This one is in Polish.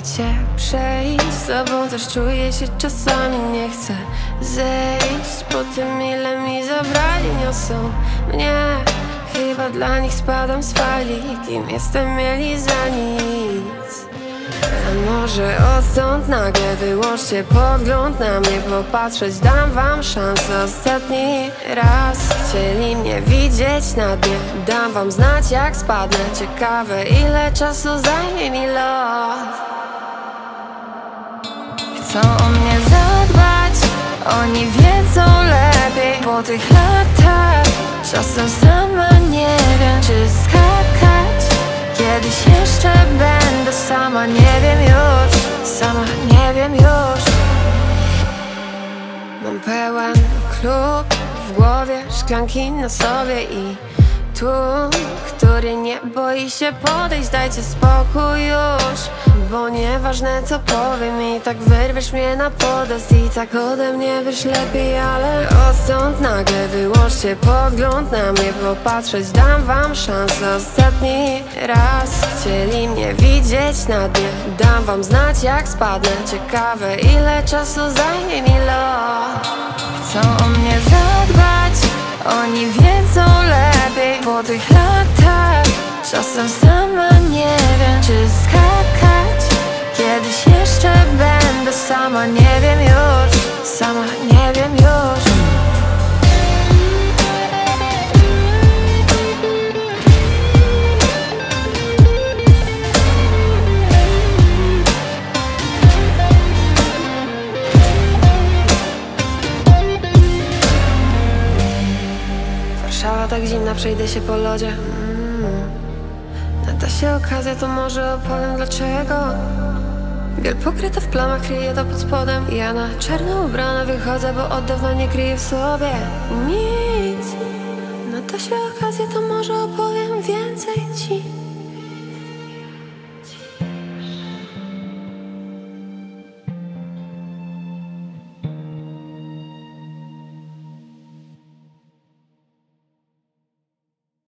cię przejść Z tobą też czuję się czasami nie chcę zejść. Po tym ile mi zabrali niosą mnie. Chyba dla nich spadam z fali Kim jestem mieli za nic. A może odtąd nagle wyłączcie podgląd na mnie Popatrzeć, dam wam szansę. Ostatni raz Chcieli mnie widzieć na dnie. Dam wam znać jak spadnę. Ciekawe ile czasu zajmie mi lot Chcą o mnie zadbać? Oni wiedzą lepiej. Po tych latach Czasem sama nie wiem czy skakać. Kiedyś jeszcze będę sama, nie wiem już Sama, nie wiem już. Mam pełen klub w głowie Szklanki na sobie i tłum Który nie boi się podejść. Dajcie spokój już Bo nieważne co powiem I tak wyrwiesz mnie na podest I tak ode mnie wiesz lepiej Ale odtąd nagle wyłączcie podgląd na mnie Popatrzeć dam wam szansę. Ostatni raz Chcieli mnie widzieć na dnie. Dam wam znać jak spadnę. Ciekawe ile czasu zajmie mi lot. Chcą o mnie zadbać? Oni wiedzą lepiej. Po tych latach Czasem sama nie wiem sama, nie wiem już Sama, nie wiem już. Warszawa tak zimna, przejdę się po lodzie. Mm. Nada się okazja, to może opowiem dlaczego Biel pokryta w plamach, kryje to pod spodem. Ja na czarno ubrana wychodzę, bo od dawna nie kryję w sobie nic. Nada się okazja, to może opowiem